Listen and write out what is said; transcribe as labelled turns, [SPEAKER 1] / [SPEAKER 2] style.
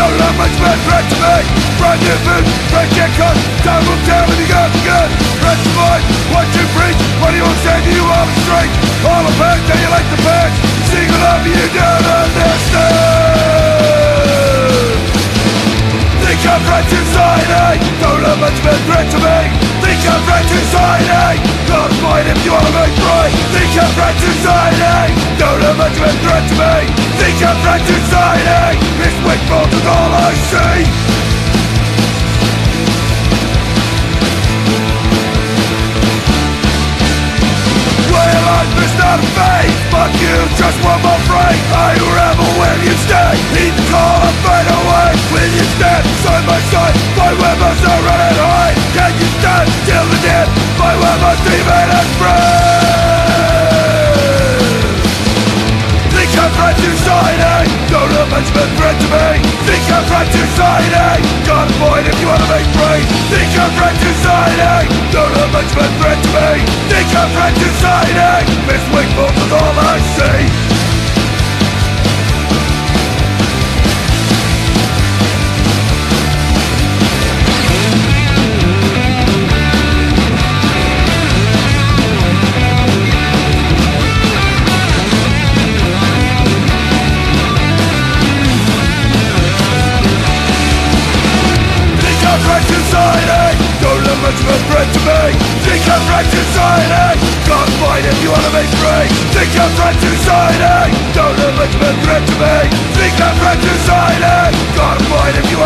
[SPEAKER 1] Don't have much man threat to me. Brand new food, brand get cut. Time will tell when you got the gun Threat to mind, what you preach What do you say to you on the street All the pain, tell you like the patch Single love you don't understand. Think I'm friend to society Don't have much man threat to me. Think I'm friend to society Not mine if you wanna make right. Think I'm friend to society Don't have much man threat to me. Think I'm friend to society Weak fault is all I see. Life is not fate Fuck you, just one more break I rebel when you stay. Heed the call society point if you wanna make free Think friend to society Don't have friend to me Think friend to society Miss Wingfold is all I see Threat to me. Think I'm to signing Can't fight if you wanna be free. Think I'm to signing Don't look like a threat to me. Think I'm to signing Can't fight if you